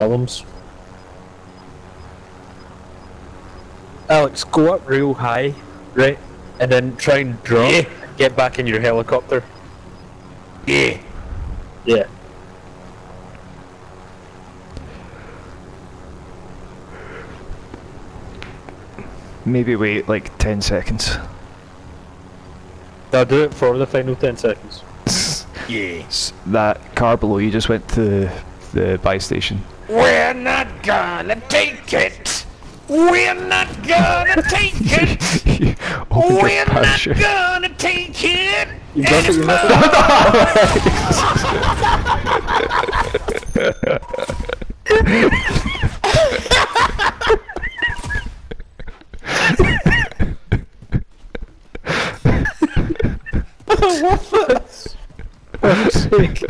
Films. Alex, go up real high, right? And then try and drop. Yeah. and Get back in your helicopter. Yeah. Yeah. Maybe wait like 10 seconds. I'll do it for the final 10 seconds. Yeah. S- that car below you just went to the buy station. We're not gonna take it. We're not gonna take it. We're not parachute. gonna take it. You got it, you got it. Fuck's sake.